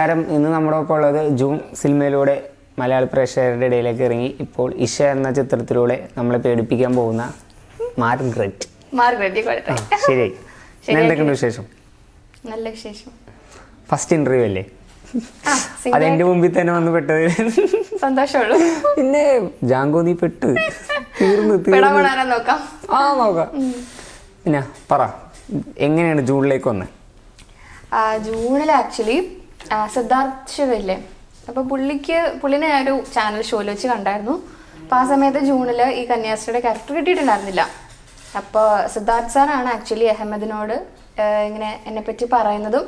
നമസ്കാരം. ഇന്ന് നമ്മുടെ ഒക്കെ ഉള്ളത് ജൂം സിനിമയിലൂടെ മലയാള പ്രേക്ഷകരുടെ ഇടയിലേക്ക് ഇറങ്ങി. ഇപ്പോൾ ഇഷ എന്ന ചിത്രത്തിലൂടെ നമ്മളെ പേടിപ്പിക്കാൻ പോകുന്ന മാർഗ്രറ്റ്. മാർഗ്രറ്റ് കൊടുത്തെ ശരിയായി. എന്തൊക്കെയുണ്ട് വിശേഷം? നല്ല വിശേഷം. ഫസ്റ്റ് ഇന്റർവ്യൂ അല്ലേ? ആ അത് എന്റെ മുമ്പിൽ തന്നെ വന്ന് പെട്ടത്. സന്തോഷമുള്ളൂ. പിന്നെ ജാങ്കോ നീ പെട്ട്. തീർന്നു തീർന്നു. പെടാപെടാനാ നോക്കാം. ആ നോക്കാം. പിന്നെ പറ എങ്ങനെയാണ് ജൂണിലേക്ക് വന്നത് ആ, ജൂണിൽ ആക്ച്വലി സിദ്ധാർത്ഥ് ശിവല്ലേ. അപ്പൊ പുള്ളിക്ക് പുള്ളിനെ ആ ഒരു ചാനൽ ഷോയിൽ വെച്ച് കണ്ടായിരുന്നു. അപ്പൊ ആ സമയത്ത് ജൂണിൽ ഈ കന്യാസ്ത്രീയുടെ ക്യാരക്ടർ കിട്ടിയിട്ടുണ്ടായിരുന്നില്ല. അപ്പോൾ സിദ്ധാർത്ഥ് സാറാണ് ആക്ച്വലി അഹമ്മദിനോട് ഇങ്ങനെ എന്നെ പറ്റി പറയുന്നതും.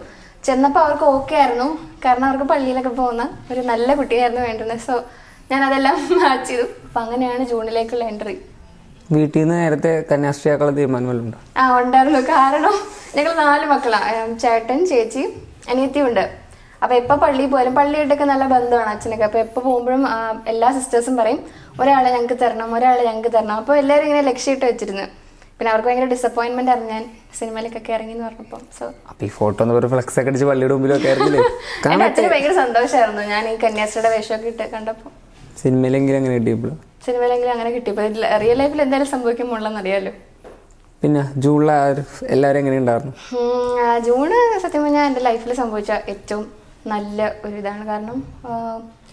ചെന്നപ്പോൾ അവർക്ക് ഓക്കെ ആയിരുന്നു. കാരണം അവർക്ക് പള്ളിയിലൊക്കെ പോകുന്ന ഒരു നല്ല കുട്ടിയായിരുന്നു വേണ്ടുന്നത് സോ ഞാൻ അതെല്ലാം മാച്ച് ചെയ്തു. അപ്പൊ അങ്ങനെയാണ് ജൂണിലേക്കുള്ള എൻട്രി വീട്ടിൽ നിന്ന് നേരത്തെ കന്യാസ്ത്രീയാക്കളെ തീരുമാനം ഉണ്ടോ? ആ ഉണ്ടായിരുന്നു. കാരണം ഞങ്ങൾ നാല് മക്കളാണ് ചേട്ടൻ ചേച്ചി അനിയത്തിയും ഉണ്ട് അപ്പൊ എപ്പോ പള്ളിയിൽ പോയാലും പള്ളിയായിട്ടൊക്കെ നല്ല ബന്ധമാണ് അച്ഛനൊക്കെ. അപ്പൊ എപ്പോ പോകുമ്പോഴും എല്ലാ സിസ്റ്റേഴ്സും പറയും ഒരാളെ ഞങ്ങൾക്ക് തരണം ഒരാളെ ഞങ്ങൾക്ക് തരണം. അപ്പൊ എല്ലാവരും ഇങ്ങനെ ലക്ഷ്യമിട്ട് വെച്ചിരുന്നു. പിന്നെ അവർക്ക് ഭയങ്കര ഡിസപ്പോയിന്റ്മെന്റ് ആയിരുന്നു ഞാൻ സിനിമയിലേക്കൊക്കെ ഇറങ്ങി എന്ന് പറഞ്ഞപ്പോൾ സോ ഈ ഫോട്ടോ എന്ന് പറയുമ്പോൾ ഫ്ലെക്സ് ഒക്കെ അടിച്ച് പള്ളിയുടെ മുമ്പിലൊക്കെ എന്റെ അച്ഛന് ഭയങ്കര സന്തോഷമായിരുന്നു ഞാൻ ഈ കന്യാസ്ത്രീയുടെ വേഷമൊക്കെ ഇട്ട് കണ്ടപ്പോൾ സിനിമയിലെങ്കിലും അങ്ങനെ കിട്ടിയപ്പോൾ സിനിമയിലെങ്കിലും അങ്ങനെ കിട്ടിയപ്പോൾ റിയൽ ലൈഫിൽ എന്തായാലും സംഭവിക്കുമ്പോഴെന്ന് അറിയാലോ. പിന്നെ ജൂണിലെ എല്ലാവരും എങ്ങനെ ഉണ്ടായിരുന്നു? ജൂണ് സത്യം പറഞ്ഞാൽ എന്റെ ലൈഫിൽ സംഭവിച്ച ഏറ്റവും നല്ല ഒരു ഇതാണ് കാരണം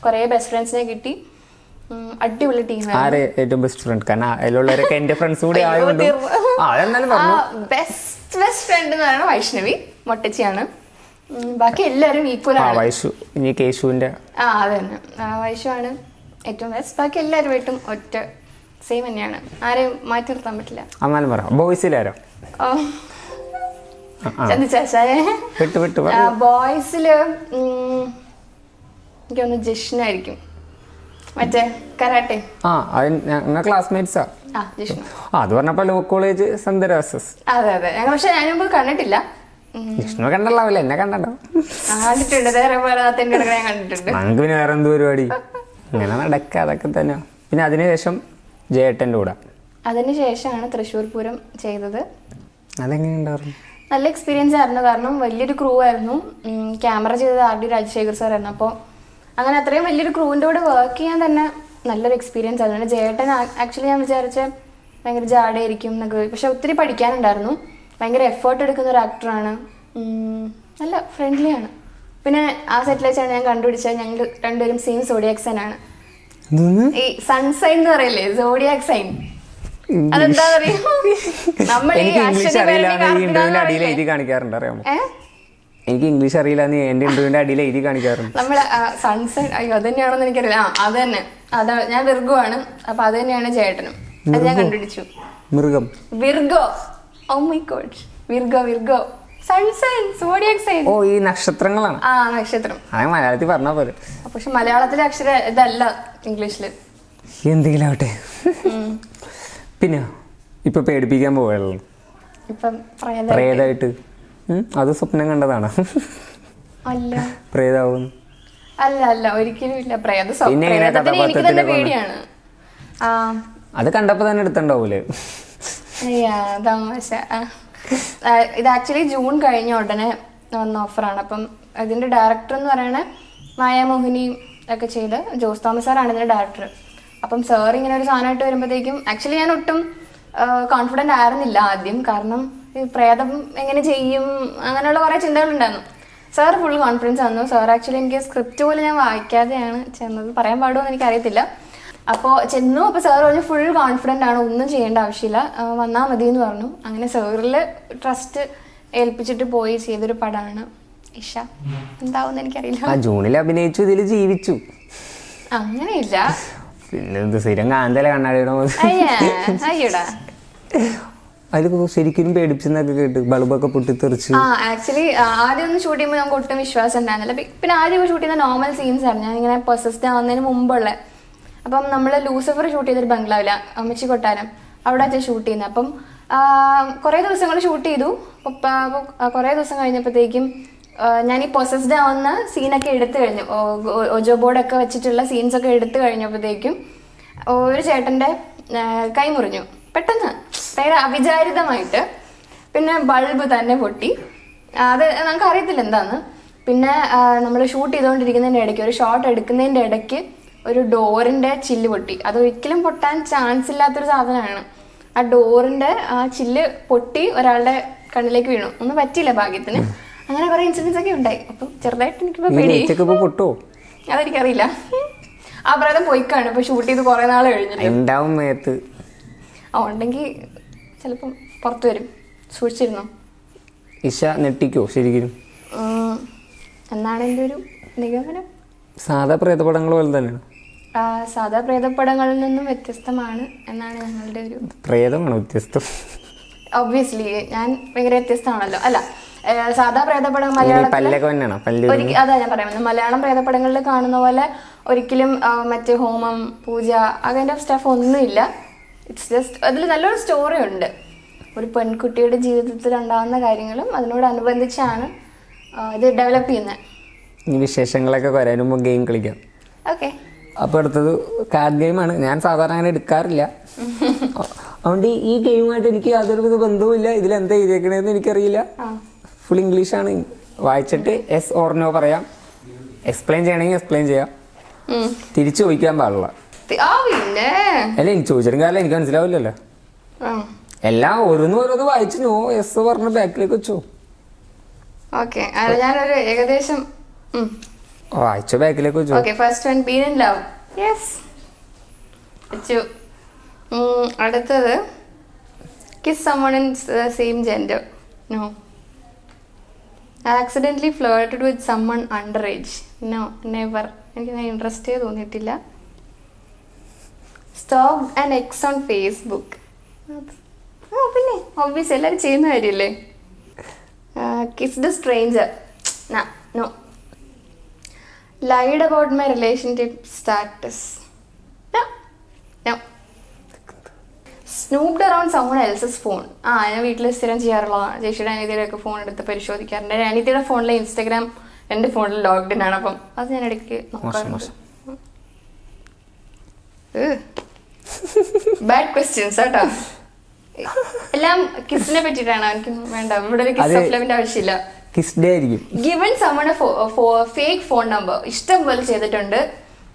കുറേ ബെസ്റ്റ് ഫ്രണ്ട്സിനെ കിട്ടി. അടിപൊളി ടീമാണ് ഏറ്റവും ബെസ്റ്റ് ഫ്രണ്ട് കാരണം അതിലുള്ളവരൊക്കെ എന്റെ ഫ്രണ്ട്സ് കൂടി ആയതുകൊണ്ട് ബെസ്റ്റ് ബെസ്റ്റ് ഫ്രണ്ട് എന്ന് പറയുന്നത് വൈഷ്ണവി മൊട്ടച്ചിയാണ്. ബാക്കി എല്ലാവരും ഈക്വൽ ആ ആണ്. വൈഷു ഇനി കേശുവിന്റെ ആ അത് തന്നെ. ആ, വൈഷുവാണ് ഏറ്റവും ബെസ്റ്റ് ബാക്കി എല്ലാവരുമായിട്ടും ഒറ്റ സെയിം തന്നെയാണ്. ആരെയും മാറ്റി നിർത്താൻ പറ്റില്ല. എന്നാലും പറ ബോയ്സിലാരോ ബോയ്സിൽ എനിക്കൊന്ന് ജിഷ്ണായിരിക്കും. മറ്റേ കരാട്ടെ? ആ ഞങ്ങൾ ക്ലാസ്മേറ്റ്സാ അത് പറഞ്ഞപ്പോ ലോ കോളേജ് സന്തരാസസ് അതെ അതെ. ഞങ്ങൾ പക്ഷെ ഞാൻ മുമ്പ് കണ്ടിട്ടില്ല. ജിഷ്ണു വിഷ്ണു കണ്ടല്ലാവില്ല എന്നെ കണ്ടോ കണ്ടിട്ടുണ്ട്. കണ്ടിട്ടുണ്ട്. പിന്നെ വേറെ എന്ത് പരിപാടി? ഇങ്ങനെ നടക്ക അതൊക്കെ തന്നെ. പിന്നെ അതിനുശേഷം ജയേട്ടന്റെ കൂടെ. അതിനുശേഷമാണ് തൃശ്ശൂർ പൂരം ചെയ്തത്. അതെങ്ങനെ ഉണ്ടായിരുന്നു നല്ല എക്സ്പീരിയൻസ് ആയിരുന്നു. കാരണം വലിയൊരു ക്രൂ ആയിരുന്നു. ക്യാമറ ചെയ്തത് ആർ ഡി രാജശേഖർ സാർ ആയിരുന്നു. അപ്പോൾ അങ്ങനെ അത്രയും വലിയൊരു ക്രൂവിന്റെ കൂടെ വർക്ക് ചെയ്യാൻ തന്നെ നല്ലൊരു എക്സ്പീരിയൻസ് ആയിരുന്നു. പിന്നെ ജേട്ടൻ ആക്ച്വലി ഞാൻ വിചാരിച്ച ഭയങ്കര ജാടയായിരിക്കും എന്നൊക്കെ. പക്ഷെ ഒത്തിരി പഠിക്കാനുണ്ടായിരുന്നു. ഭയങ്കര എഫേർട്ട് എടുക്കുന്ന ഒരു ആക്ടറാണ് നല്ല ഫ്രണ്ട്ലിയാണ് പിന്നെ ആ സെറ്റിൽ വെച്ചാണ് ഞാൻ കണ്ടുപിടിച്ചത്. ഞങ്ങൾ രണ്ടുപേരും സെയിം സോഡിയാക്സൈൻ ആണ്. ഈ സൺസൈൻ എന്ന് പറയില്ലേ? സോഡിയാക് ഇന്റർവ്യൂവിന്റെ അടിയിൽ? എഴുതി കാണിക്കാറുണ്ട് അറിയാമോ? എനിക്ക് ഇംഗ്ലീഷ് അറിയില്ല നീ എന്റെ ഇന്റർവ്യൂവിന്റെ അടിയിൽ എഴുതി കാണിക്കാറുണ്ട്. നമ്മൾ സൺസെറ്റ് അയ്യോ അത് തന്നെയാണെന്ന് എനിക്കറിയില്ല. ആ അത് തന്നെ. അതാ ഞാൻ വിർഗുവാണ്. അപ്പൊ അത് തന്നെയാണ് ചേട്ടനും. അത് ഞാൻ കണ്ടുപിടിച്ചു. മൃഗം Virgo. Oh my God Virgo Virgo. Sun sign zodiac sign ഓ ഈ നക്ഷത്രങ്ങളാണ്. ആ നക്ഷത്രം. അത് മലയാളത്തിൽ പറഞ്ഞ പോലെ പക്ഷെ മലയാളത്തിലെ അക്ഷരം ഇതല്ല ഇംഗ്ലീഷിൽ. എന്തെങ്കിലും ആവട്ടെ. പിന്നെ ഇപ്പൊ പേടിപ്പിക്കാൻ പോവുകയുള്ളൂ പ്രേതായിട്ട് അത് സ്വപ്നം കണ്ടതാണ്. പ്രേതാവും. അല്ല അല്ല ഒരിക്കലും ഇല്ല. പ്രേത എനിക്ക് തന്നെ പേടിയാണ്. അത് കണ്ടപ്പോ തന്നെ എടുത്തുണ്ടാവൂലേ? തമാശ. ഇത് ആക്ച്വലി ജൂൺ കഴിഞ്ഞ ഉടനെ വന്ന ഓഫറാണ്. അപ്പം ഇതിന്റെ ഡയറക്ടർ എന്ന് പറയണേ മായാമോഹിനിയും ഒക്കെ ചെയ്ത് ജോസ് തോമസ് സാറാണ് ഇതിന്റെ ഡയറക്ടർ. അപ്പം സർ ഇങ്ങനെ ഒരു സാധനമായിട്ട് വരുമ്പോഴത്തേക്കും ആക്ച്വലി ഞാൻ ഒട്ടും കോൺഫിഡന്റ് ആയിരുന്നില്ല ആദ്യം. കാരണം പ്രേതം എങ്ങനെ ചെയ്യും അങ്ങനെയുള്ള കുറേ ചിന്തകളുണ്ടായിരുന്നു. സാർ ഫുൾ കോൺഫിഡൻസ് തന്നു സാർ ആക്ച്വലി എനിക്ക് സ്ക്രിപ്റ്റ് പോലും ഞാൻ വായിക്കാതെയാണ് ചെന്നത്. പറയാൻ പാടുമോ എന്ന് എനിക്കറിയത്തില്ല. അപ്പോൾ ചെന്നു. അപ്പോൾ സാർ പറഞ്ഞു ഫുൾ കോൺഫിഡന്റ് ആണ്. ഒന്നും ചെയ്യേണ്ട ആവശ്യമില്ല. വന്നാൽ മതി എന്ന് പറഞ്ഞു. അങ്ങനെ സാറിൽ ട്രസ്റ്റ് ഏൽപ്പിച്ചിട്ട് പോയി ചെയ്തൊരു പടമാണ് ഇഷ. എന്താവും എനിക്കറിയില്ല. ജൂണിൽ അഭിനയിച്ചു ഇതിൽ ജീവിച്ചു. അങ്ങനെയില്ല. ഇത് സ്ഥിരം കാന്തല കണ്ണാടിയുടെ അയ്യാ അയ്യടാ. അതിൽ ശരിക്കും പേടിപ്പിച്ചെന്നൊക്കെ കേട്ട് ബൾബൊക്കെ പൊട്ടിത്തെറിച്ച്. ആക്ച്വലി ആദ്യം ഒന്ന് ഷൂട്ട് ചെയ്യുമ്പോൾ നമുക്ക് ഒട്ടും വിശ്വാസം ഉണ്ടായിരുന്നില്ല. പിന്നെ ആദ്യം ഷൂട്ട് ചെയ്യുന്ന നോർമൽ സീൻസ് ആണ്. ഞാൻ ഇങ്ങനെ പൊസസ്ഡ് ആവുന്നതിന് മുമ്പുള്ള. അപ്പം നമ്മൾ ലൂസിഫർ ഷൂട്ട് ചെയ്തൊരു ബംഗ്ലാവില അമ്മച്ചി കൊട്ടാരം. അവിടെ വെച്ചാൽ ഷൂട്ട് ചെയ്യുന്നത് അപ്പം കുറേ ദിവസങ്ങൾ ഷൂട്ട് ചെയ്തു. കുറേ ദിവസം കഴിഞ്ഞപ്പോഴത്തേക്കും ഞാൻ ഈ പൊസസ്ഡ് ആവുന്ന സീനൊക്കെ എടുത്തു കഴിഞ്ഞു. ഒജോ ബോർഡൊക്കെ വെച്ചിട്ടുള്ള സീൻസൊക്കെ എടുത്തു കഴിഞ്ഞപ്പോഴത്തേക്കും ഒരു ചേട്ടന്റെ കൈ മുറിഞ്ഞു. പെട്ടെന്ന് ഭയങ്കര അവിചാരിതമായിട്ട് പിന്നെ ബൾബ് തന്നെ പൊട്ടി. അത് നമുക്ക് അറിയത്തില്ല എന്താന്ന്. പിന്നെ നമ്മൾ ഷൂട്ട് ചെയ്തുകൊണ്ടിരിക്കുന്നതിന്റെ ഇടയ്ക്ക് ഒരു ഷോട്ട് എടുക്കുന്നതിന്റെ ഇടയ്ക്ക് ഒരു ഡോറിന്റെ ചില്ല് പൊട്ടി. അത് ഒരിക്കലും പൊട്ടാൻ ചാൻസ് ഇല്ലാത്തൊരു സാധനമാണ്. ആ ഡോറിന്റെ ആ ചില്ല് പൊട്ടി ഒരാളുടെ കണ്ണിലേക്ക് വീണു. ഒന്നും പറ്റിയില്ല ഭാഗ്യത്തിന്. അങ്ങനെ കുറെ ഇൻസിഡൻസ് ഒക്കെ ഉണ്ടായി. അപ്പം ചെറുതായിട്ട് എനിക്ക് പേടി. പൊട്ടോ? അതെനിക്കറിയില്ല. ആ പ്രായം പോയിക്കാണ് ഇപ്പൊ ഷൂട്ട് ചെയ്ത് കുറെ നാൾ കഴിഞ്ഞിട്ട്. മേത്ത്? ആ ഉണ്ടെങ്കിൽ ചിലപ്പം പുറത്തു വരും. സൂക്ഷിച്ചിരുന്നു? ഇഷ നെട്ടിക്കോ ശരിക്കും? എന്നാണ് എന്റെ ഒരു നിഗമനം? സാധാ പ്രേതപടങ്ങൾ പോലെ തന്നെയാണ് സാധാ പ്രേതപ്പടങ്ങളിൽ നിന്നും വ്യത്യസ്തമാണ് എന്നാണ് ഞങ്ങളുടെ ഒരു പ്രേതമാണ് വ്യത്യസ്തം. ഒബ്വിയസ്ലി ഞാൻ ഭയങ്കര വ്യത്യസ്തമാണല്ലോ. അല്ല സാധാ പ്രേതപടം മലയാളം അതാ ഞാൻ പറയുന്നത് മലയാളം പ്രേതപടങ്ങളിൽ കാണുന്ന പോലെ ഒരിക്കലും മറ്റേ ഹോമം പൂജ അങ്ങനെ സ്റ്റഫ് ഒന്നുമില്ല. ഇറ്റ്സ് ജസ്റ്റ് അതിൽ നല്ലൊരു സ്റ്റോറി ഉണ്ട്. ഒരു പെൺകുട്ടിയുടെ ജീവിതത്തിൽ ഉണ്ടാകുന്ന കാര്യങ്ങളും അതിനോടനുബന്ധിച്ചാണ് അനുബന്ധിച്ചാണ് ഇത് ഡെവലപ്പ് ചെയ്യുന്നത് ഈ വിശേഷങ്ങളൊക്കെ വരാൻ മുമ്പ് ഗെയിം കളിക്കാം. ഓക്കെ അപ്പോൾ അടുത്തത് കാർഡ് ഗെയിമാണ് ഞാൻ സാധാരണ അങ്ങനെ എടുക്കാറില്ല. അതുകൊണ്ട് ഈ ഗെയിമായിട്ട് എനിക്ക് യാതൊരു ബന്ധവും ബന്ധവുമില്ല. ഇതിൽ എന്താ എഴുതിയേക്കണേന്ന് എനിക്കറിയില്ല. ഫുൾ ഇംഗ്ലീഷാണ് വായിച്ചിട്ട് എസ് ഓർ നോ പറയാം. എക്സ്പ്ലെയിൻ ചെയ്യണമെങ്കിൽ എക്സ്പ്ലെയിൻ ചെയ്യാം. തിരിച്ചു ചോദിക്കാൻ പാടില്ല. അല്ല എനിക്ക് ചോദിച്ചിട്ടും കാരണം എനിക്ക് മനസ്സിലാവില്ലല്ലോ. എല്ലാം ഓരോന്ന് ഓരോന്ന് വായിച്ചു നോ എസ് പറഞ്ഞ ബാക്കിലേക്ക് വെച്ചു. ഓക്കെ ഞാനൊരു ഏകദേശം വായിച്ചു ബാക്കിലേക്ക് വെച്ചു. Okay first one been in love yes വെച്ചു. അടുത്തത് kiss someone in same gender no accidentally flirted with someone under age no never എനിക്ക് ഇൻട്രസ്റ്റേ തോന്നിയിട്ടില്ല. Stalk and ex on Facebook ആ പിന്നെ ഒബ്വിയസ് എല്ലാവരും ചെയ്യുന്ന കാര്യമല്ലേ kiss the stranger no lied about my relationship status. Snooped around someone else's phone ആ ഞാൻ വീട്ടിൽ സ്ഥിരം ചെയ്യാറുള്ളതാണ് ചേച്ചിയുടെ അനിയത്തിയുടെ ഒക്കെ ഫോൺ എടുത്ത് പരിശോധിക്കാറുണ്ട്. എന്റെ അനിയത്തിയുടെ ഫോണിലെ ഇൻസ്റ്റാഗ്രാം എന്റെ ഫോണിൽ ലോക്ക്ഡൗൺ ആണ്. അപ്പം അത് ഞാൻ ഇടയ്ക്ക് നോക്കാറുണ്ട്. ബാഡ് ക്വസ്റ്റ്യൻസ് കേട്ടോ. എല്ലാം കിസിനെ പറ്റിയിട്ടാണ്. എനിക്ക് വേണ്ട. ഇവിടെ ഒരു കിസ് ഓഫ് ലവിന്റെ ആവശ്യമില്ല. Given someone fake phone number ഇഷ്ടം പോലെ ചെയ്തിട്ടുണ്ട്.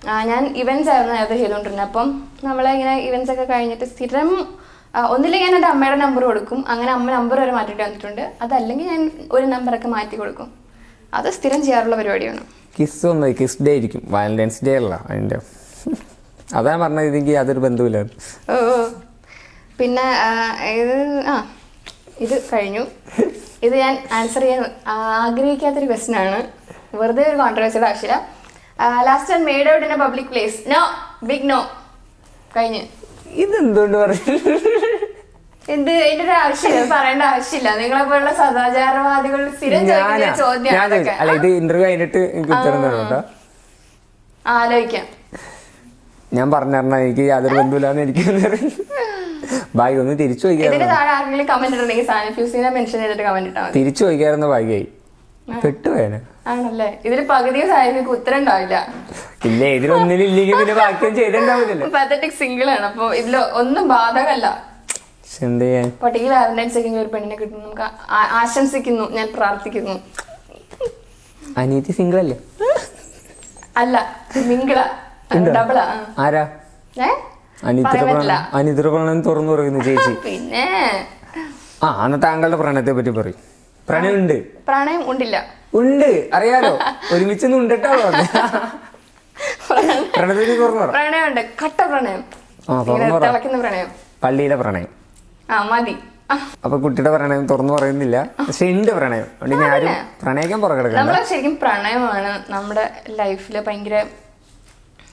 ഞാൻ ഇവൻസ് ആയിരുന്നു നേരത്തെ ചെയ്തുകൊണ്ടിരുന്നത്. അപ്പം നമ്മളെ ഇങ്ങനെ ഇവൻസ് ഒക്കെ കഴിഞ്ഞിട്ട് സ്ഥിരം ആ, ഒന്നില്ലെങ്കിൽ ഞാൻ എന്റെ അമ്മയുടെ നമ്പർ കൊടുക്കും. അങ്ങനെ അമ്മ നമ്പർ വരെ മാറ്റിയിട്ട് വന്നിട്ടുണ്ട്. അതല്ലെങ്കിൽ ഞാൻ ഒരു നമ്പറൊക്കെ മാറ്റി കൊടുക്കും. അത് സ്ഥിരം ചെയ്യാറുള്ള പരിപാടിയാണ്. കിസ് ഒന്ന് കിസ് ഡേ ആയിരിക്കും. വാലന്റൈൻസ് ഡേ അല്ല അതിന്റെ. അതാ പറഞ്ഞത്. ഇതെങ്കിൽ യാതൊരു ബന്ധവുമില്ല ഓ. പിന്നെ ആ, ഇത് ആ ഇത് കഴിഞ്ഞു. ഇത് ഞാൻ ആൻസർ ചെയ്യാൻ ആഗ്രഹിക്കാത്തൊരു ക്വസ്റ്റ്യൻ ആണ്. വെറുതെ ഒരു കോൺട്രവേഴ്സിയുടെ ആവശ്യമില്ല. Last time made out in a public place no big no കഴിഞ്ഞ്. ഇതെന്തുകൊണ്ട് പറഞ്ഞു എന്ത് എന്റെ ഒരു ആവശ്യം പറയേണ്ട ആവശ്യമില്ല. നിങ്ങളെ പോലുള്ള സദാചാരവാദികൾ സ്ഥിരം ചോദിക്കുന്ന. അല്ല ഇത് ഇന്റർവ്യൂ കഴിഞ്ഞിട്ട് എനിക്ക് ഉത്തരം തരണം ആലോചിക്കാം. ഞാൻ പറഞ്ഞാ എനിക്ക് യാതൊരു ബന്ധമില്ലാന്ന് എനിക്ക് ബായി ഒന്ന് തിരിച്ചു ചോദിക്കാറുണ്ട് തിരിച്ചു ചോദിക്കാറുണ്ട് ഭാഗ്യായി പെട്ടുപോയനെ. ആണല്ലേ? ഇതിൽ പകുതി സാനിഫിക്ക് ഉത്തരം ഉണ്ടാവില്ല. ഇല്ല ഇതിലൊന്നിലും ഇല്ലെങ്കിൽ പിന്നെ ബാക്കിയും ചെയ്തിട്ടുണ്ടാവില്ലല്ലോ. പാത്തറ്റിക് സിംഗിൾ ആണ്. അപ്പൊ ഇതിൽ ഒന്നും ബാധകമല്ല. എന്ത് ചെയ്യാൻ? പട്ട് ഈ വാലന്റൈൻസ് ഒക്കെ ഒരു പെണ്ണിനെ കിട്ടും. നമുക്ക് ആശംസിക്കുന്നു. ഞാൻ പ്രാർത്ഥിക്കുന്നു. അനീതി സിംഗിൾ അല്ലേ? അല്ല സിംഗിളാ ഡബിളാ ആരാ? ഏ? അനിത്ര പ്രണയം തുറന്നു പറയുന്നു ചേച്ചി. പിന്നെ? ആ അന്ന് താങ്കളുടെ പ്രണയത്തെ പറ്റി പറയും. പ്രണയം ഉണ്ട്. പ്രണയം ഉണ്ടില്ല. ഉണ്ട് അറിയാലോ. ഒരുമിച്ച് ഉണ്ടട്ടോ പ്രണയത്തിന് തുറന്നു പ്രണയമുണ്ട്. കട്ട പ്രണയം. തിളക്കുന്ന പ്രണയം. പള്ളിയിലെ പ്രണയം. ആ മതി. അപ്പൊ കുട്ടിയുടെ പ്രണയം തുറന്നു പറയുന്നില്ല. പക്ഷെ ഉണ്ട് പ്രണയം. അതുകൊണ്ട് ആരും പ്രണയിക്കാൻ പുറകെടുക്കാം നമ്മളെ ശരിക്കും പ്രണയമാണ് നമ്മുടെ ലൈഫിൽ ഭയങ്കര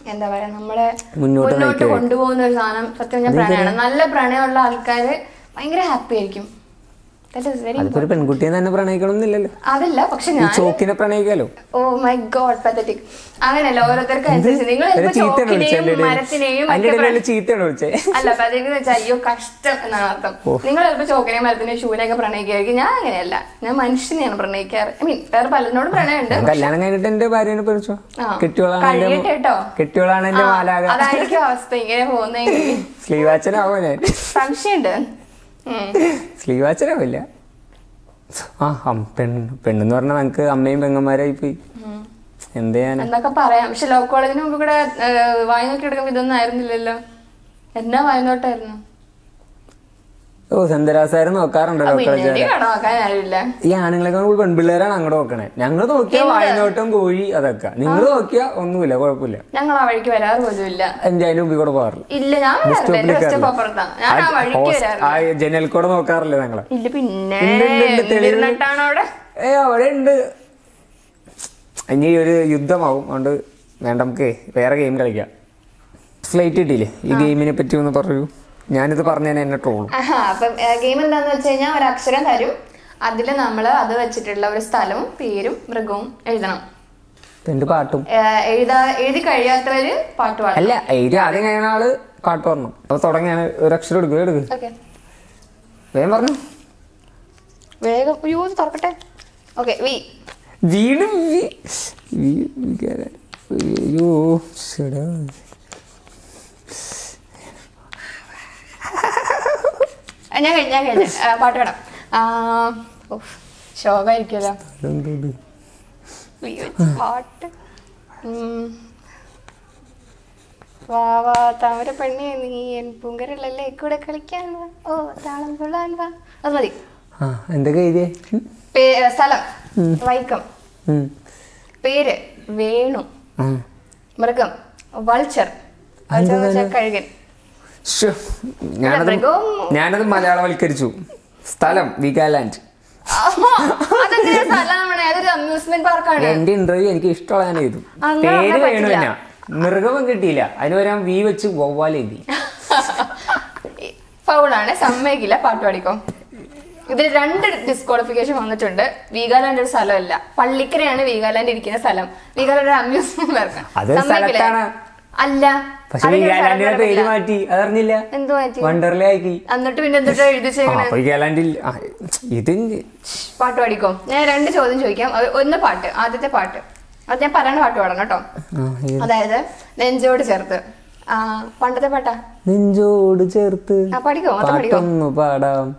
എന്താ പറയാ നമ്മളെ മുന്നോട്ട് കൊണ്ടുപോകുന്ന ഒരു സാധനം. സത്യം പ്രണയമാണ്. നല്ല പ്രണയമുള്ള ആൾക്കാര് ഭയങ്കര ഹാപ്പി ആയിരിക്കും. അതിപ്പോ പെൺകുട്ടിയെ തന്നെ പ്രണയിക്കണമെന്നില്ലല്ലോ. അതല്ല പക്ഷെ ഞാൻ ചോക്കിനെ പ്രണയിക്കാലോ? ഓ മൈ ഗോഡ് പതറ്റിക് അങ്ങനെയല്ല ഓരോരുത്തർക്ക് അനുസരിച്ച് നിങ്ങൾ ചോക്കിനെയും മരത്തിനെയും അല്ല ഒക്കെ എന്ന് വെച്ചാൽ അയ്യോ കഷ്ടം എന്നാണ് അർത്ഥം. നിങ്ങൾ ചിലപ്പോൾ ചോക്കനെയും മരത്തിനെയും ഒക്കെ പ്രണയിക്കുകയായിരിക്കും ഞാൻ അങ്ങനെയല്ല. ഞാൻ മനുഷ്യനെയാണ് പ്രണയിക്കാറ്. ഐ മീൻ വേറെ പലതിനോടും പ്രണയമുണ്ട് കല്യാണം കഴിഞ്ഞിട്ട് എന്റെ ഭാര്യനെ പഠിച്ചോ. കെട്ടിയോളാണ് കെട്ടിയോളാണ് എന്റെ മാലാക അതായിരിക്കും അവസ്ഥ ഇങ്ങനെ പോകുന്നെങ്കിൽ സ്ലീവാച്ചനാവോ ഞാൻ? സംശയമുണ്ട്. ഉം. സ്ലീവാച്ചനാവില്ല ആ പെണ്ണ് പെണ്ണെന്ന് പറഞ്ഞാൽ നമുക്ക് അമ്മയും പെങ്ങന്മാരായി പോയി. എന്ത് ചെയ്യാനാ? എന്നൊക്കെ പറയാം. പക്ഷെ ലോ കോളേജിന് മുമ്പ് കൂടെ വായി നോക്കി എടുക്കുമ്പോ ഇതൊന്നും ആയിരുന്നില്ലല്ലോ. എന്നാ വായനോട്ടായിരുന്നു ഓ സെന്തരാസാര് നോക്കാറുണ്ട് ഡോക്ടർ ഈ ആണുങ്ങളെ പെൺപിള്ളേരാണ് അങ്ങോട്ട് നോക്കണേ. ഞങ്ങൾ നോക്കിയാ വായനോട്ടം കോഴി അതൊക്കെ. നിങ്ങൾ നോക്കിയാ ഒന്നുമില്ല കുഴപ്പമില്ല. ഞങ്ങൾ ആ വഴിക്ക് വരാറ് പോലും ഇല്ല എന്റെ അതിന് മുമ്പിൽ കൂടെ പോകാറില്ല. ഇല്ല ഞാൻ ജനൽ കൂടെ നോക്കാറില്ല ഞങ്ങളെ. പിന്നെ ഏ അവിടെ ഉണ്ട്. ഇനി ഒരു യുദ്ധമാവും. അതുകൊണ്ട് വേണ്ട നമുക്ക് വേറെ ഗെയിം കളിക്കാം. സ്ലൈറ്റ് കിട്ടിയില്ലേ ഈ ഗെയിമിനെ പറ്റി ഒന്ന് പറയൂ ഞാനിത് പറഞ്ഞാൽ എന്നെ ട്രോളും അപ്പം ഗെയിം എന്താന്ന് വെച്ച് കഴിഞ്ഞാൽ ഒരു അക്ഷരം തരും അതിൽ നമ്മൾ അത് വെച്ചിട്ടുള്ള ഒരു സ്ഥലവും പേരും മൃഗവും എഴുതണം രണ്ട് പാട്ടും എഴുതാ എഴുതി കഴിയാത്തവര് പാട്ട് പാടും അല്ല എഴുതി ആദ്യം കഴിയുന്ന ആൾ പാട്ട് പറഞ്ഞു അപ്പൊ തുടങ്ങിയാണ് ഒരു അക്ഷരം എടുക്കുക എടുക്കുക വേഗം പറഞ്ഞു വേഗം അയ്യോ ഇത് തുറക്കട്ടെ ഓക്കെ വി വീണ്ടും. അയ്യോ. ഞാൻ കഴിഞ്ഞ ഞാൻ കഴിഞ്ഞ. പാട്ട് വേണം അയ്യോ, പാട്ട്. വാ വാ താമര പെണ്ണി നീ എൻ പൂങ്കരല്ലേ കൂടെ കളിക്കാൻ വാ. ഓ താളം കൊള്ളാൻ വാ. അത് മതി. എന്തൊക്കെ എഴുതിയേ. സ്ഥലം. വൈക്കം. പേര് വേണു. മൃഗം. വൾച്ചർ. കഴുകൻ. ഞാനത് മലയാളവൽക്കരിച്ചു. സ്ഥലം വികാലാൻഡ്. എന്റെ ഇന്റർവ്യൂ എനിക്ക് ഇഷ്ടമുള്ള ഞാൻ എഴുതും. പേര് വേണു. തന്നെ മൃഗവും കിട്ടിയില്ല. അതിന് വരാൻ വി വെച്ച് വവ്വാൽ എഴുതി. ഫൗളാണ്. സമ്മതിക്കില്ല. പാട്ട് പാടിക്കോ. ഇതിൽ രണ്ട് ഡിസ്ക്വാളിഫിക്കേഷൻ വന്നിട്ടുണ്ട്. വീഗാലാൻഡ് ഒരു സ്ഥലമല്ല. പള്ളിക്കരയാണ് വീഗാലാൻഡ് ഇരിക്കുന്ന സ്ഥലം. വീഗാലാൻഡ് അമ്യൂസ്മെന്റ് പാർക്കാണ്. അല്ല. പക്ഷെ വികാലാൻഡിന്റെ പേര് മാറ്റി. അതറിഞ്ഞില്ല. എന്ത് മാറ്റി? വണ്ടർലേ ആക്കി. എന്നിട്ട് പിന്നെ എന്തിട്ടാ എഴുതി ആ, ഇത് പാട്ട് പാടിക്കോ. ഞാൻ രണ്ട് ചോദ്യം ചോദിക്കാം. ഒന്ന് പാട്ട് ആദ്യത്തെ പാട്ട്. അത് ഞാൻ പറയണ പാട്ട് പാടണം കേട്ടോ. അതായത് നെഞ്ചോട് ചേർത്ത്. പണ്ടത്തെ പാട്ടാ? നെഞ്ചോട് ചേർത്ത്. പാടിക്കോ? പാട്ടൊന്നു പാടാം.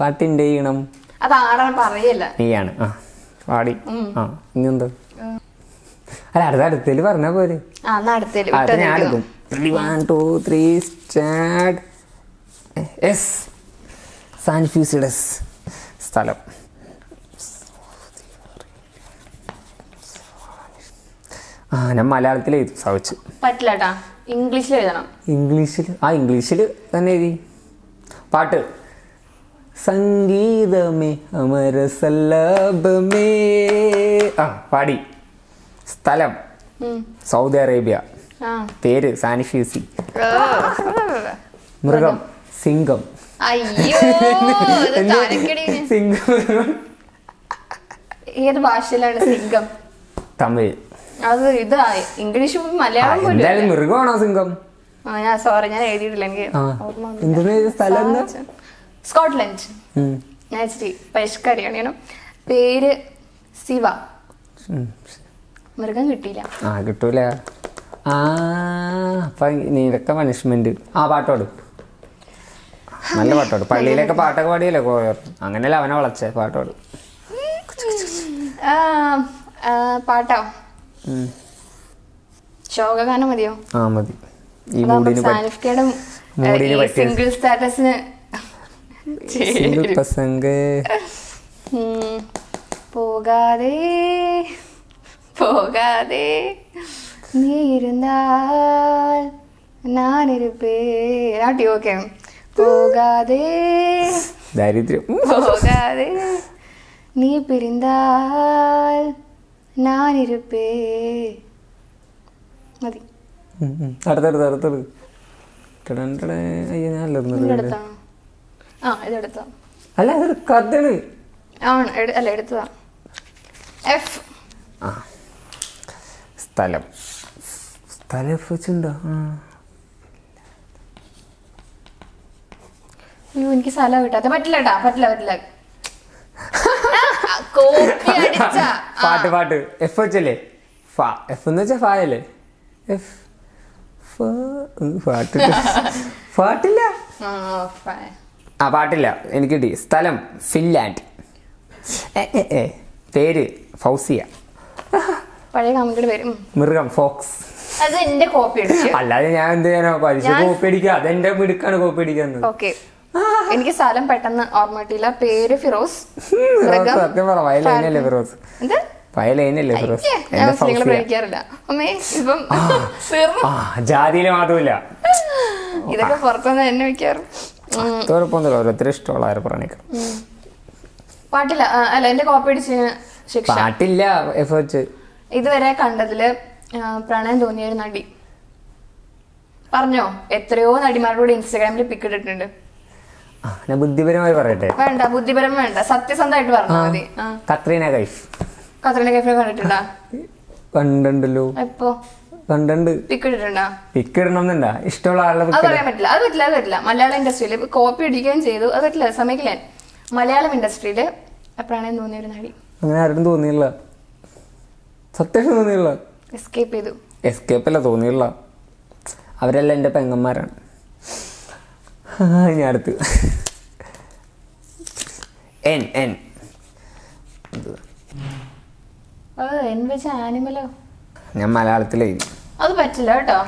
പാട്ടിന്റെ ഈണം. അത് ആടാൻ പറയല്ല? നീയാണ്. പാടി. ഇനി അല്ല അടുത്ത അടുത്തേൽ പറഞ്ഞ പോരെ. അപ്പൊ ഞാൻ എടുക്കും. Three one two three start S സാൻഫ്യൂസിഡസ് സ്ഥലം. ആ ഞാൻ മലയാളത്തിൽ എഴുതും സാവിച്ച് പറ്റില്ല ഇംഗ്ലീഷിൽ എഴുതണം. ഇംഗ്ലീഷിൽ ആ ഇംഗ്ലീഷിൽ തന്നെ എഴുതി. പാട്ട്. സംഗീതമേ അമരസല്ലഭമേ ആ പാടി. സ്ഥലം. Saudi Arabia. പേര് സാനിഫ്യൂസി. മൃഗം. സിംഗം. സിംഗം. ഏത് ഭാഷയിലാണ് സിംഗം? തമിഴ്. അത് ഇത് ഇംഗ്ലീഷ് മലയാളം എന്തായാലും മൃഗമാണോ സിംഗം? ആ ഞാൻ സോറി ഞാൻ എഴുതിയിട്ടില്ല എനിക്ക് സ്കോട്ട്ലൻഡ്. ഉം. ഞാൻ ഇച്ചിരി പരിഷ്കരിയാണ്. പേര് ശിവ. മൃഗം കിട്ടിയില്ല. ആ കിട്ടൂല. ആ അപ്പൊ നീതൊക്കെ പണിഷ്മെന്റ് ആ പാട്ടോട്. നല്ല പാട്ടോട്. പള്ളിയിലൊക്കെ പാട്ടൊക്കെ പാടിയല്ലേ കോയർ? അങ്ങനെയല്ല അവനെ വളച്ചേ പാട്ടോട്. പാട്ടോ. ശോകഗാനം മതിയോ? ആ മതി. ഈ മൂടിന് മൂടിന് പറ്റിയ- സിംഗിൾ സ്റ്റാറ്റസിന് സിംഗിൾ പസംഗ് ഉം. പോകാതെ പോകാതെ നീ ഇരുന്നാൽ ഞാൻ പേരാട്ടി ഓക്കെ പോകാതെ ദാരിദ്ര്യം. പോകാതെ നീ പിരിന്താൽ ഞാൻ ഇരുപ്പേ മതി അടുത്തടുത്ത് അടുത്തത് ഞാൻ ആ അല്ല ആണ് അല്ല എടുത്തതാ. എഫ് ആ. സ്ഥലം. സ്ഥലം വെച്ചിട്ടുണ്ടോ ആ. അയ്യോ എനിക്ക് സ്ഥലം കിട്ടാത്ത പറ്റില്ല കേട്ടാ. പറ്റില്ല പറ്റില്ല. കോപ്പി അടിച്ച. പാട്ട് പാട്ട്. എഫ് വെച്ചല്ലേ ഫ. എഫ് എന്ന് വെച്ചാ ഫായല്ലേ എഫ്. പാട്ട് പാട്ടില്ല. ആ പാട്ടില്ല. എനിക്ക് കിട്ടി. സ്ഥലം ഫിൻലാൻഡ്. പേര് ഫൗസിയ. പഴയ കാമുകിയുടെ പേര്. മൃഗം ഫോക്സ്. അത് എന്റെ കോപ്പി അടിച്ചു അല്ലാതെ ഞാൻ എന്ത് ചെയ്യാനോ പലിശ കോപ്പി അടിക്കുക അതെന്റെ മിടുക്കാണ് കോപ്പി അടിക്കുന്നത്. ഓക്കെ എനിക്ക് സ്ഥലം പെട്ടെന്ന് ഓർമ്മ കിട്ടിയില്ല. പേര് ഫിറോസ്. സത്യം പറ വയലൈനല്ലേ ഫിറോസ്? വയലൈനല്ലേ ഫിറോസ്? പ്രയോഗിക്കാറില്ല അമ്മേ ഇപ്പം ജാതിയിൽ മാത്രമില്ല. ഇതൊക്കെ പുറത്തുനിന്ന് എന്നെ വെക്കാറ്. കുഴപ്പമൊന്നുമില്ല ഓരോരുത്തർ ഇഷ്ടമുള്ള ആരെ പറഞ്ഞേക്കാം. പാട്ടില്ല അല്ല എന്റെ കോപ്പി അടിച്ച് പാട്ടില്ല എഫ് വെച്ച് ഇതുവരെ കണ്ടതിൽ ആ, പ്രണയം തോന്നിയ ഒരു നടി. പറഞ്ഞോ എത്രയോ നടിമാരുടെ ഇൻസ്റ്റാഗ്രാമിൽ പിക്ക് ഇട്ടിട്ടുണ്ട് ഞാൻ ബുദ്ധിപരമായി പറയട്ടെ? വേണ്ട ബുദ്ധിപരം വേണ്ട. സത്യസന്ധമായിട്ട് പറഞ്ഞാൽ മതി. കത്രീന കൈഫ്. കത്രീന കൈഫിനെ കണ്ടിട്ടുണ്ടാ? കണ്ടുണ്ടല്ലോ. എപ്പോ? കണ്ടുണ്ട്. പിക്ക് ഇട്ടിട്ടുണ്ടാ പിക്ക് ഇടണം ഇഷ്ടമുള്ള ആളുടെ അത് പറയാൻ പറ്റില്ല. അത് പറ്റില്ല അത് പറ്റില്ല. മലയാള ഇൻഡസ്ട്രിയിൽ കോപ്പി അടിക്കുകയും ചെയ്തു. അത് പറ്റില്ല സമയക്കില്ല മലയാളം ഇൻഡസ്ട്രിയിൽ പ്രണയം തോന്നിയ ഒരു നടി. അങ്ങനെ ആരും തോന്നിയില്ല. സത്യം തോന്നിയുള്ള എസ്കേപ്പ് ചെയ്തു. എസ്കേപ്പ് അല്ല തോന്നിയുള്ള അവരെല്ലാം എന്റെ പെങ്ങന്മാരാണ്. ഞാൻ അടുത്ത്. N N. ആനിമലോ ഞാൻ മലയാളത്തിലേ അത് പറ്റില്ല കേട്ടോ.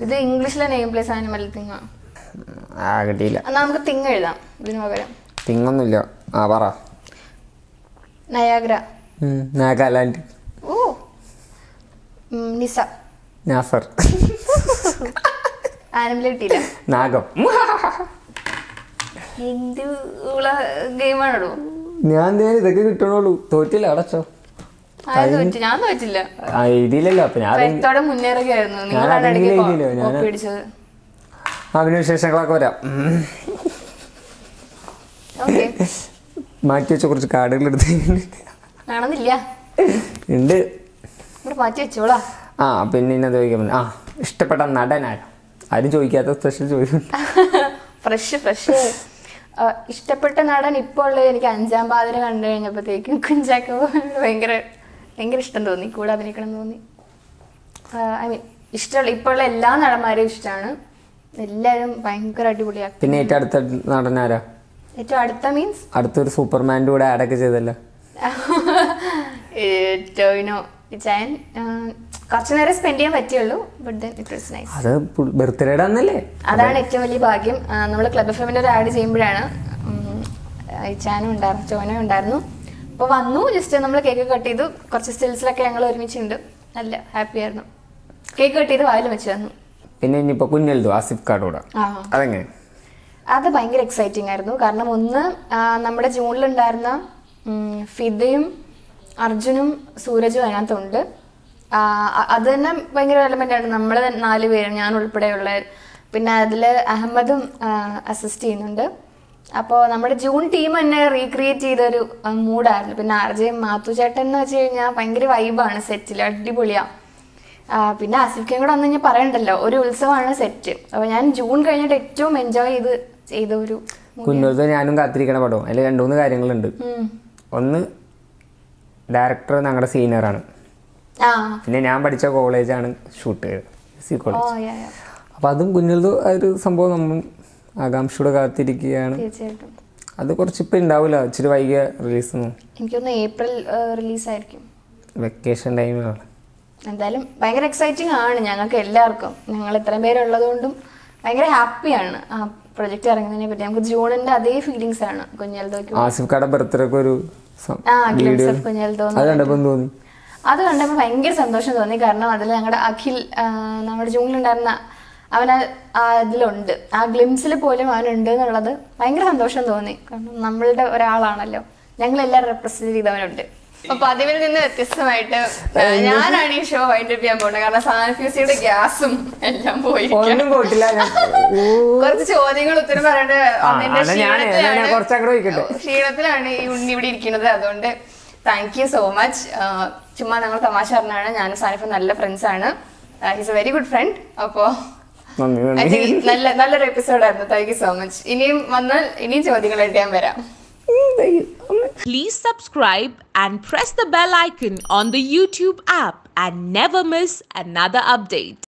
ഇത് ഇംഗ്ലീഷിലെ നെയിം പ്ലേസ് ആനിമൽ തിങ്ങ. ആ കിട്ടിയില്ല. എന്നാ നമുക്ക് തിങ് എഴുതാം ഇതിന് പകരം. തിങ്ങൊന്നുമില്ല. ആ പറ. നയാഗ്ര. നാഗാലാൻഡ്. ഓ. നിസ. നാസർ ആനിമൽ കിട്ടിയില്ല. നാഗം. എന്ത് ഗെയിമാണോ ഞാൻ ഇതൊക്കെ കിട്ടണുള്ളൂ. തോറ്റില്ല അടച്ചോ. ഞാൻ തോറ്റില്ല. ആ എഴുതിയില്ലല്ലോ അപ്പൊ ഞാൻ എഴുതിയില്ല, അവന് വിശേഷങ്ങളൊക്കെ വരാം. മാറ്റി വെച്ച കുറച്ച് കാർഡുകൾ എടുത്ത് കാണുന്നില്ല. ഉണ്ട്. ഇവിടെ മാറ്റി വെച്ചോളാ. ആ പിന്നെ ഇന്നത് ചോദിക്കാൻ ആ ഇഷ്ടപ്പെട്ട നടനാരോ ആരും? ചോദിക്കാത്ത സ്പെഷ്യൽ ചോദിക്കും ഫ്രഷ് ഫ്രഷ് ഇഷ്ടപ്പെട്ട നടൻ ഇപ്പോൾ ഉള്ളത് എനിക്ക് അഞ്ചാം പാതിര കണ്ടു കഴിഞ്ഞപ്പോഴത്തേക്കും കുഞ്ചാക്കോ ഭയങ്കര ഭയങ്കര ഇഷ്ടം തോന്നി. കൂടെ അഭിനയിക്കണം തോന്നി. ഐ മീൻ ഇഷ്ടമുള്ള ഇപ്പോൾ ഉള്ള എല്ലാ നടന്മാരെയും ഇഷ്ടമാണ്. എല്ലാവരും ഭയങ്കര അടിപൊളിയാണ് പിന്നെ ഏറ്റവും അടുത്ത നടനാരാ ഏറ്റവും അടുത്ത മീൻസ് അടുത്തൊരു സൂപ്പർമാന്റെ കൂടെ ആഡൊക്കെ ചെയ്തല്ലോ? കുറച്ചു നേരം സ്പെൻഡ് ചെയ്യാൻ പറ്റിയുള്ളൂ but then it was nice അത് ബർത്ത്ഡേയുടെ അന്നല്ലേ അതാണ് ഏറ്റവും വലിയ ഭാഗ്യം. നമ്മൾ ക്ലബ് ഫെമിന്റെ ഒരു ആഡ് ചെയ്യുമ്പോഴാണ് ചാനും ഉണ്ടായിരുന്നു ചോനും ഉണ്ടായിരുന്നു. അപ്പോൾ വന്നു ജസ്റ്റ് നമ്മൾ കേക്ക് കട്ട് ചെയ്തു. കുറച്ച് സ്റ്റിൽസിലൊക്കെ ഞങ്ങൾ ഒരുമിച്ചുണ്ട്. നല്ല ഹാപ്പി ആയിരുന്നു. കേക്ക് കട്ട് ചെയ്ത് വായിൽ വെച്ച് തന്നു. പിന്നെ ഇനിയിപ്പോ കുഞ്ഞെഴുതു ആസിഫ് കാർഡ് അതെങ്ങനെ? അത് ഭയങ്കര എക്സൈറ്റിംഗ് ആയിരുന്നു. കാരണം ഒന്ന് നമ്മുടെ ജൂണിലുണ്ടായിരുന്ന ഫിദയും അർജുനും സൂരജും അതിനകത്തുണ്ട്. അത് തന്നെ ഭയങ്കര എലമെന്റ് ആണ്. നമ്മൾ നാല് പേരും ഞാൻ ഉൾപ്പെടെയുള്ള പിന്നെ അതിൽ അഹമ്മദും അസിസ്റ്റ് ചെയ്യുന്നുണ്ട്. അപ്പോൾ നമ്മുടെ ജൂൺ ടീം തന്നെ റീക്രിയേറ്റ് ചെയ്തൊരു മൂഡായിരുന്നു. പിന്നെ ആർ ജെ മാത്തു ചേട്ടൻ എന്ന് വെച്ച് കഴിഞ്ഞാൽ ഭയങ്കര വൈബാണ് സെറ്റിൽ അടിപൊളിയാണ് പിന്നെ ആസിഫിക്കും കൂടെ വന്നു ഞാൻ പറയണ്ടല്ലോ ഒരു ഉത്സവമാണ് സെറ്റ് അപ്പോൾ ഞാൻ ജൂൺ കഴിഞ്ഞിട്ട് ഏറ്റവും എൻജോയ് ചെയ്ത് ചെയ്ത ഒരു കുഞ്ഞൽദു ഞാനും കാത്തിരിക്കണ പടവും. അതിൽ രണ്ടു മൂന്ന് കാര്യങ്ങളുണ്ട്. ഒന്ന് ഡയറക്ടർ ഞങ്ങളുടെ സീനിയറാണ് പിന്നെ ഞാൻ പഠിച്ച കോളേജാണ് ഷൂട്ട് സി കോളേജ്. അപ്പം അതും കുഞ്ഞൽദു ആ ഒരു സംഭവം നമ്മൾ ആകാംക്ഷയോടെ കാത്തിരിക്കുകയാണ്. അത് കുറച്ച് ഇപ്പൊ ഉണ്ടാവില്ല ഇച്ചിരി വൈകിയ റിലീസ് എനിക്കൊന്ന് ഏപ്രിൽ റിലീസായിരിക്കും വെക്കേഷൻ ടൈമിലാണ് എന്തായാലും ഭയങ്കര എക്സൈറ്റിംഗ് ആണ് ഞങ്ങൾക്ക് എല്ലാവർക്കും. ഞങ്ങൾ ഇത്രയും പേരുള്ളതുകൊണ്ടും ഭയങ്കര ഹാപ്പിയാണ് ആ പ്രൊജക്ട് ഇറങ്ങുന്നതിനെ പറ്റി. നമുക്ക് ജൂണിന്റെ അതേ ഫീലിങ്സ് ആണ് കുഞ്ഞൽദോയ്ക്ക് ആസിഫ് കട ബർത്ത്ഡേക്ക് ഒരു അത് തോന്നി. അത് കണ്ടപ്പോൾ ഭയങ്കര സന്തോഷം തോന്നി. കാരണം അതിൽ ഞങ്ങളുടെ അഖിൽ നമ്മുടെ ജൂണിലുണ്ടായിരുന്ന അവൻ അതിലുണ്ട്. ആ ഗ്ലിംസിൽ പോലും അവനുണ്ട് എന്നുള്ളത് ഭയങ്കര സന്തോഷം തോന്നി. കാരണം നമ്മളുടെ ഒരാളാണല്ലോ. ഞങ്ങൾ എല്ലാവരും റെപ്രസെന്റ് ചെയ്തവനുണ്ട് പതിവിൽ നിന്ന് വ്യത്യസ്തമായിട്ട് ഞാനാണ് ഈ ഷോ വൈൻഡപ്പ് ചെയ്യാൻ പോകുന്നത്. കാരണം സാൻഫ്യൂസിയുടെ ഗ്യാസും എല്ലാം പോയി. ഒന്നും പോയിട്ടില്ല കുറച്ച് ചോദ്യങ്ങൾ ഉത്തരം പറയേണ്ട? ആ, അതിന്റെ അത് ഞാനേ, അത് ഞാൻ കുറച്ചങ്ങോട്ട് ചോദിക്കട്ടെ. ക്ഷീണത്തിലാണ് ഈ ഉണ്ണി ഇവിടെ ഇരിക്കുന്നത്. അതുകൊണ്ട് താങ്ക് യു സോ മച്ച് ചുമ്മാ ഞങ്ങൾ തമാശ പറഞ്ഞാണ് ഞാനും സാനിഫ് നല്ല ഫ്രണ്ട്സ് ആണ്. He's a very good friend അപ്പോ നല്ല നല്ലൊരു എപ്പിസോഡായിരുന്നു താങ്ക് യു സോ മച്ച് ഇനിയും വന്നാൽ ഇനിയും ചോദ്യങ്ങളായിട്ട് ഞാൻ വരാം. Please subscribe and press the bell icon on the YouTube app and never miss another update.